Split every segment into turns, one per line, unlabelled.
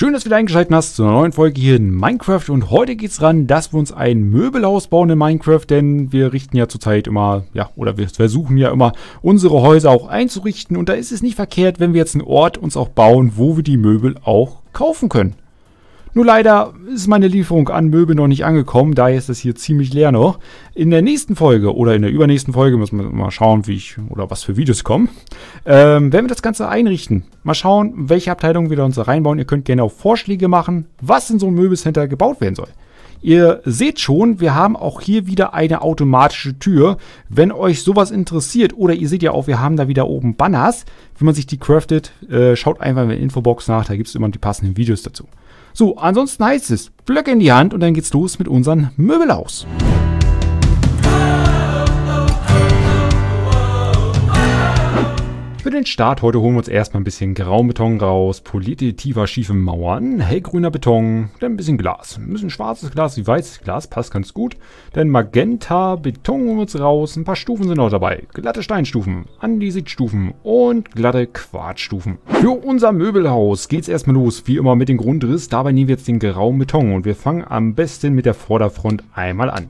Schön, dass du wieder eingeschaltet hast zu einer neuen Folge hier in Minecraft und heute geht es daran, dass wir uns ein Möbelhaus bauen in Minecraft, denn wir richten ja zurzeit immer, ja, oder wir versuchen ja immer unsere Häuser auch einzurichten und da ist es nicht verkehrt, wenn wir jetzt einen Ort uns auch bauen, wo wir die Möbel auch kaufen können. Nur leider ist meine Lieferung an Möbel noch nicht angekommen, daher ist es hier ziemlich leer noch. In der nächsten Folge oder in der übernächsten Folge müssen wir mal schauen, wie ich oder was für Videos kommen. Ähm, werden wir das Ganze einrichten. Mal schauen, welche Abteilungen wir da uns reinbauen. Ihr könnt gerne auch Vorschläge machen, was in so einem Möbelcenter gebaut werden soll. Ihr seht schon, wir haben auch hier wieder eine automatische Tür. Wenn euch sowas interessiert, oder ihr seht ja auch, wir haben da wieder oben Banners, wie man sich die craftet, äh, schaut einfach in der Infobox nach, da gibt es immer die passenden Videos dazu. So, ansonsten heißt es, Blöcke in die Hand und dann geht's los mit unserem Möbelhaus. Für den Start heute holen wir uns erstmal ein bisschen Graubeton raus, polierte tiefer schiefe Mauern, hellgrüner Beton, dann ein bisschen Glas. Ein bisschen schwarzes Glas wie weißes Glas, passt ganz gut. Dann Magenta, Beton holen wir uns raus, ein paar Stufen sind auch dabei. Glatte Steinstufen, Andesitstufen und glatte Quarzstufen. Für unser Möbelhaus geht's erstmal los, wie immer mit dem Grundriss. Dabei nehmen wir jetzt den grauen Beton und wir fangen am besten mit der Vorderfront einmal an.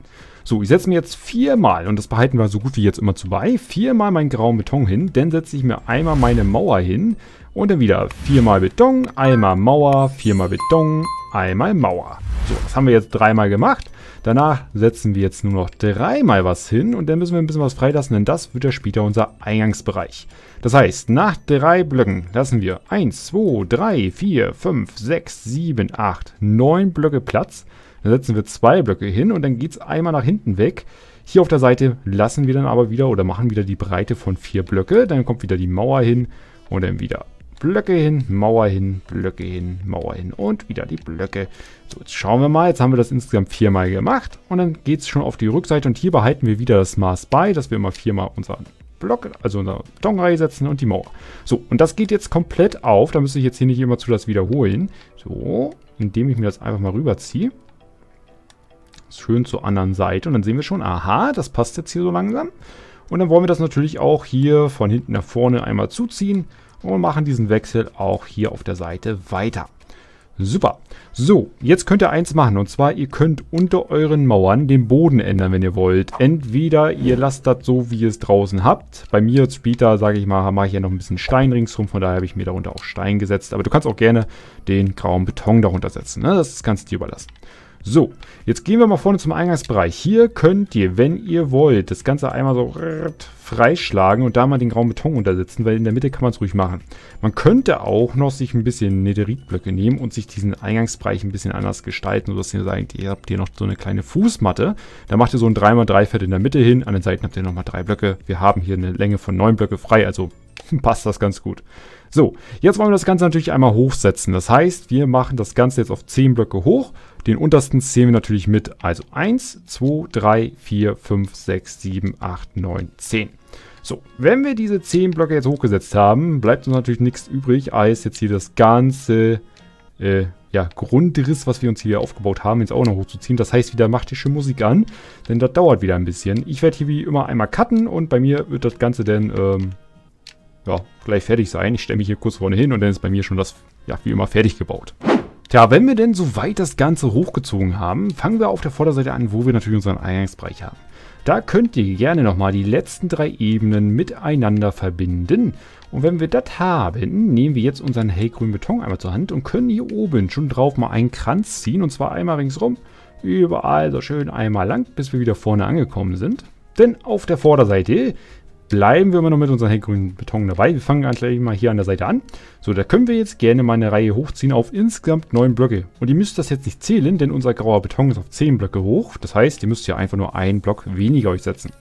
So, ich setze mir jetzt viermal, und das behalten wir so gut wie jetzt immer zu bei, viermal meinen grauen Beton hin. Dann setze ich mir einmal meine Mauer hin und dann wieder viermal Beton, einmal Mauer, viermal Beton, einmal Mauer. So, das haben wir jetzt dreimal gemacht. Danach setzen wir jetzt nur noch dreimal was hin und dann müssen wir ein bisschen was freilassen, denn das wird ja später unser Eingangsbereich. Das heißt, nach drei Blöcken lassen wir 1, 2, 3, 4, 5, 6, 7, 8, 9 Blöcke Platz. Dann setzen wir zwei Blöcke hin und dann geht es einmal nach hinten weg. Hier auf der Seite lassen wir dann aber wieder oder machen wieder die Breite von vier Blöcke. Dann kommt wieder die Mauer hin und dann wieder Blöcke hin, Mauer hin, Blöcke hin, Mauer hin und wieder die Blöcke. So, jetzt schauen wir mal. Jetzt haben wir das insgesamt viermal gemacht und dann geht es schon auf die Rückseite und hier behalten wir wieder das Maß bei, dass wir immer viermal unseren Block, also unsere Betonreihe setzen und die Mauer. So, und das geht jetzt komplett auf. Da müsste ich jetzt hier nicht immer zu das wiederholen. So, indem ich mir das einfach mal rüberziehe schön zur anderen Seite. Und dann sehen wir schon, aha, das passt jetzt hier so langsam. Und dann wollen wir das natürlich auch hier von hinten nach vorne einmal zuziehen und machen diesen Wechsel auch hier auf der Seite weiter. Super. So, jetzt könnt ihr eins machen und zwar, ihr könnt unter euren Mauern den Boden ändern, wenn ihr wollt. Entweder ihr lasst das so, wie ihr es draußen habt. Bei mir jetzt später, sage ich mal, mache ich ja noch ein bisschen Stein ringsrum, von daher habe ich mir darunter auch Stein gesetzt. Aber du kannst auch gerne den grauen Beton darunter setzen. Ne? Das kannst du dir überlassen. So, jetzt gehen wir mal vorne zum Eingangsbereich. Hier könnt ihr, wenn ihr wollt, das Ganze einmal so freischlagen und da mal den grauen Beton untersetzen, weil in der Mitte kann man es ruhig machen. Man könnte auch noch sich ein bisschen Nederitblöcke nehmen und sich diesen Eingangsbereich ein bisschen anders gestalten, sodass ihr sagt, ihr habt hier noch so eine kleine Fußmatte. Da macht ihr so ein 3x3 Fett in der Mitte hin, an den Seiten habt ihr nochmal drei Blöcke. Wir haben hier eine Länge von 9 Blöcke frei, also passt das ganz gut. So, jetzt wollen wir das Ganze natürlich einmal hochsetzen. Das heißt, wir machen das Ganze jetzt auf 10 Blöcke hoch. Den untersten zählen wir natürlich mit. Also 1, 2, 3, 4, 5, 6, 7, 8, 9, 10. So, wenn wir diese 10 Blöcke jetzt hochgesetzt haben, bleibt uns natürlich nichts übrig, als jetzt hier das ganze äh, ja, Grundriss, was wir uns hier aufgebaut haben, jetzt auch noch hochzuziehen. Das heißt, wieder macht die schön Musik an, denn das dauert wieder ein bisschen. Ich werde hier wie immer einmal cutten und bei mir wird das Ganze dann ähm, ja, gleich fertig sein. Ich stelle mich hier kurz vorne hin und dann ist bei mir schon das, ja, wie immer fertig gebaut. Tja, wenn wir denn soweit das Ganze hochgezogen haben, fangen wir auf der Vorderseite an, wo wir natürlich unseren Eingangsbereich haben. Da könnt ihr gerne nochmal die letzten drei Ebenen miteinander verbinden. Und wenn wir das haben, nehmen wir jetzt unseren hellgrünen Beton einmal zur Hand und können hier oben schon drauf mal einen Kranz ziehen. Und zwar einmal ringsrum, überall so schön einmal lang, bis wir wieder vorne angekommen sind. Denn auf der Vorderseite bleiben wir immer noch mit unserem hellgrünen Beton dabei. Wir fangen gleich mal hier an der Seite an. So, da können wir jetzt gerne mal eine Reihe hochziehen auf insgesamt 9 Blöcke. Und ihr müsst das jetzt nicht zählen, denn unser grauer Beton ist auf 10 Blöcke hoch. Das heißt, ihr müsst hier einfach nur einen Block weniger euch setzen.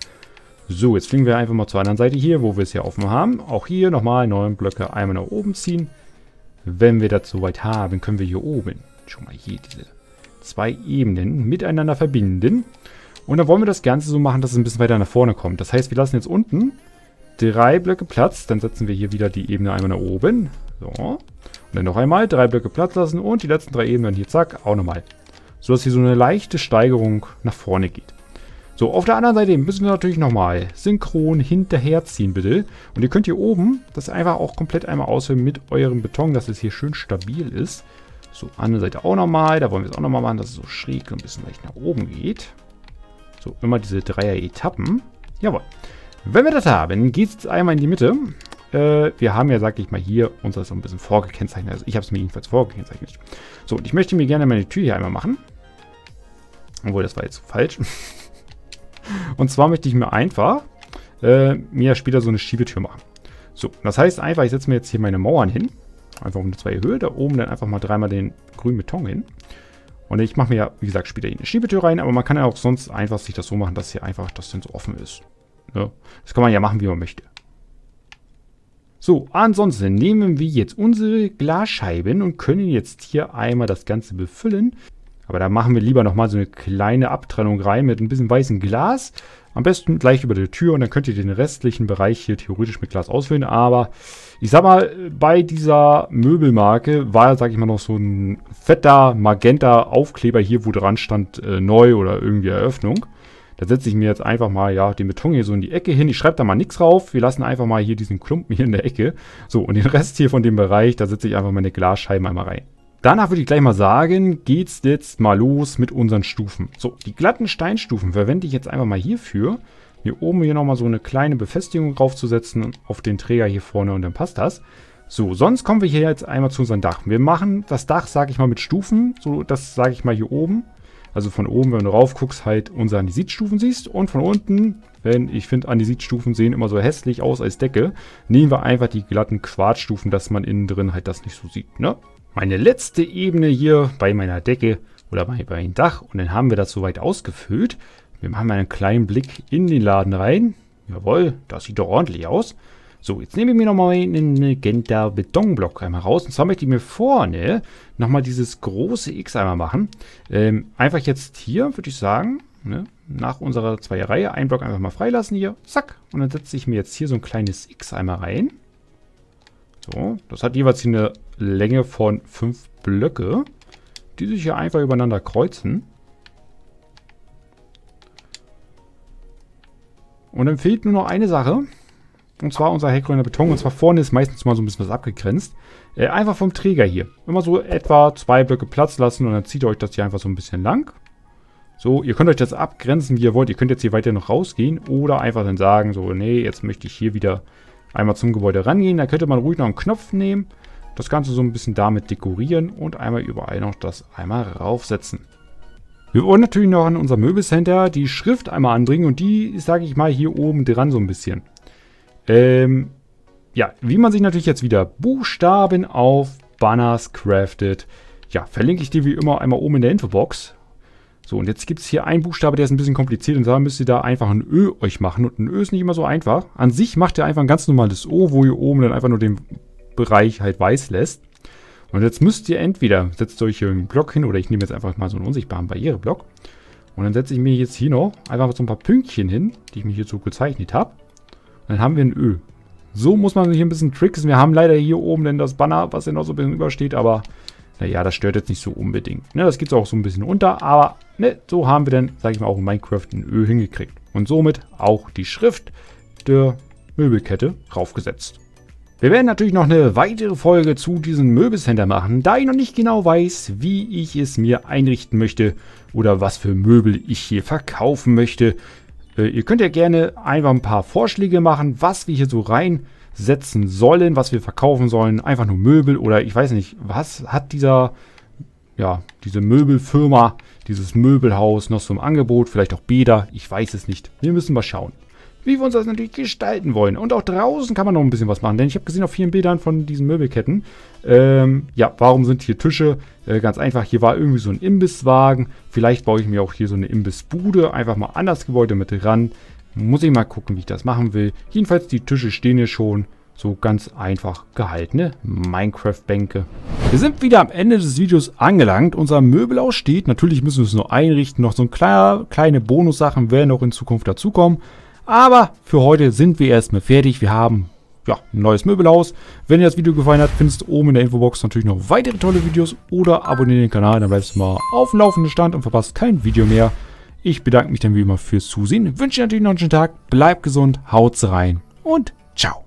So, jetzt fliegen wir einfach mal zur anderen Seite hier, wo wir es hier offen haben. Auch hier nochmal 9 Blöcke einmal nach oben ziehen. Wenn wir das soweit haben, können wir hier oben schon mal hier diese zwei Ebenen miteinander verbinden. Und dann wollen wir das Ganze so machen, dass es ein bisschen weiter nach vorne kommt. Das heißt, wir lassen jetzt unten drei Blöcke Platz. Dann setzen wir hier wieder die Ebene einmal nach oben. So. Und dann noch einmal drei Blöcke Platz lassen und die letzten drei Ebenen hier, zack, auch nochmal. So dass hier so eine leichte Steigerung nach vorne geht. So, auf der anderen Seite müssen wir natürlich nochmal synchron hinterherziehen, bitte. Und ihr könnt hier oben das einfach auch komplett einmal aushöhlen mit eurem Beton, dass es hier schön stabil ist. So, andere Seite auch nochmal. Da wollen wir es auch nochmal machen, dass es so schräg und ein bisschen leicht nach oben geht. So, immer diese Dreier-Etappen. Jawohl. Wenn wir das haben, geht es einmal in die Mitte. Äh, wir haben ja, sag ich mal, hier uns das so ein bisschen vorgekennzeichnet. Also ich habe es mir jedenfalls vorgekennzeichnet. So, und ich möchte mir gerne meine Tür hier einmal machen. Obwohl, das war jetzt falsch. und zwar möchte ich mir einfach äh, mir später so eine Schiebetür machen. So, das heißt einfach, ich setze mir jetzt hier meine Mauern hin. Einfach um eine zwei Höhe. Da oben dann einfach mal dreimal den grünen Beton hin. Und ich mache mir ja, wie gesagt, später eine Schiebetür rein. Aber man kann ja auch sonst einfach sich das so machen, dass hier einfach das dann so offen ist. Ja, das kann man ja machen, wie man möchte. So, ansonsten nehmen wir jetzt unsere Glasscheiben und können jetzt hier einmal das Ganze befüllen. Aber da machen wir lieber nochmal so eine kleine Abtrennung rein mit ein bisschen weißem Glas. Am besten gleich über der Tür und dann könnt ihr den restlichen Bereich hier theoretisch mit Glas ausfüllen. Aber ich sag mal, bei dieser Möbelmarke war, sag ich mal, noch so ein fetter Magenta-Aufkleber hier, wo dran stand äh, neu oder irgendwie Eröffnung. Da setze ich mir jetzt einfach mal, ja, den Beton hier so in die Ecke hin. Ich schreibe da mal nichts drauf. Wir lassen einfach mal hier diesen Klumpen hier in der Ecke. So, und den Rest hier von dem Bereich, da setze ich einfach meine Glasscheiben einmal rein. Danach würde ich gleich mal sagen, geht's jetzt mal los mit unseren Stufen. So, die glatten Steinstufen verwende ich jetzt einfach mal hierfür. Hier oben hier nochmal so eine kleine Befestigung draufzusetzen auf den Träger hier vorne und dann passt das. So, sonst kommen wir hier jetzt einmal zu unserem Dach. Wir machen das Dach, sage ich mal, mit Stufen. So, das sage ich mal hier oben. Also von oben, wenn du rauf guckst, halt unsere Andesitstufen siehst. Und von unten, wenn ich finde, Andesitstufen sehen immer so hässlich aus als Decke, nehmen wir einfach die glatten Quarzstufen, dass man innen drin halt das nicht so sieht. Ne? Meine letzte Ebene hier bei meiner Decke oder bei, meinem Dach. Und dann haben wir das soweit ausgefüllt. Wir machen mal einen kleinen Blick in den Laden rein. Jawohl, das sieht doch ordentlich aus. So, jetzt nehme ich mir nochmal einen Magenta Betonblock einmal raus. Und zwar möchte ich mir vorne nochmal dieses große X einmal machen. Ähm, einfach jetzt hier, würde ich sagen, ne, nach unserer Zweierreihe, einen Block einfach mal freilassen hier. Zack. Und dann setze ich mir jetzt hier so ein kleines X einmal rein. So, das hat jeweils eine Länge von fünf Blöcke, die sich hier einfach übereinander kreuzen. Und dann fehlt nur noch eine Sache. Und zwar unser hellgrüner Beton. Und zwar vorne ist meistens mal so ein bisschen was abgegrenzt. Äh, einfach vom Träger hier. Immer so etwa zwei Blöcke Platz lassen und dann zieht ihr euch das hier einfach so ein bisschen lang. So, ihr könnt euch das abgrenzen, wie ihr wollt. Ihr könnt jetzt hier weiter noch rausgehen oder einfach dann sagen, so, nee, jetzt möchte ich hier wieder einmal zum Gebäude rangehen. Da könnte man ruhig noch einen Knopf nehmen, das Ganze so ein bisschen damit dekorieren und einmal überall noch das einmal raufsetzen. Wir wollen natürlich noch an unser Möbelcenter die Schrift einmal anbringen und die sage ich mal hier oben dran so ein bisschen. Ähm, ja, wie man sich natürlich jetzt wieder Buchstaben auf Banners craftet, ja, verlinke ich dir wie immer einmal oben in der Infobox. So, und jetzt gibt es hier einen Buchstabe, der ist ein bisschen kompliziert und zwar müsst ihr da einfach ein Ö euch machen. Und ein Ö ist nicht immer so einfach. An sich macht ihr einfach ein ganz normales O, wo ihr oben dann einfach nur den Bereich halt weiß lässt. Und jetzt müsst ihr entweder, setzt euch hier einen Block hin oder ich nehme jetzt einfach mal so einen unsichtbaren Barriereblock. Und dann setze ich mir jetzt hier noch einfach so ein paar Pünktchen hin, die ich mir hierzu gezeichnet habe. Dann haben wir ein Ö. So muss man sich ein bisschen tricksen. Wir haben leider hier oben denn das Banner, was ja noch so ein bisschen übersteht, aber naja, das stört jetzt nicht so unbedingt. Ne, das geht auch so ein bisschen unter, aber ne, so haben wir dann, sage ich mal, auch in Minecraft ein Ö hingekriegt. Und somit auch die Schrift der Möbelkette raufgesetzt. Wir werden natürlich noch eine weitere Folge zu diesem Möbelcenter machen, da ich noch nicht genau weiß, wie ich es mir einrichten möchte oder was für Möbel ich hier verkaufen möchte. Äh, ihr könnt ja gerne einfach ein paar Vorschläge machen, was wir hier so reinsetzen sollen, was wir verkaufen sollen. Einfach nur Möbel oder ich weiß nicht, was hat dieser, ja, diese Möbelfirma, dieses Möbelhaus noch so im Angebot? Vielleicht auch Bäder, ich weiß es nicht. Wir müssen mal schauen wie wir uns das natürlich gestalten wollen. Und auch draußen kann man noch ein bisschen was machen, denn ich habe gesehen auf vielen Bildern von diesen Möbelketten, ähm, ja, warum sind hier Tische? Äh, ganz einfach, hier war irgendwie so ein Imbisswagen. Vielleicht baue ich mir auch hier so eine Imbissbude einfach mal an das Gebäude mit ran. Muss ich mal gucken, wie ich das machen will. Jedenfalls, die Tische stehen hier schon. So ganz einfach gehaltene Minecraft-Bänke. Wir sind wieder am Ende des Videos angelangt. Unser Möbelhaus steht. Natürlich müssen wir es nur einrichten. Noch so ein kleiner, kleine Bonussachen werden auch in Zukunft dazukommen. Aber für heute sind wir erstmal fertig. Wir haben ja, ein neues Möbelhaus. Wenn dir das Video gefallen hat, findest du oben in der Infobox natürlich noch weitere tolle Videos oder abonniere den Kanal, dann bleibst du mal auf dem laufenden Stand und verpasst kein Video mehr. Ich bedanke mich dann wie immer fürs Zusehen, wünsche natürlich noch einen schönen Tag, bleib gesund, haut's rein und ciao.